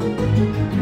Música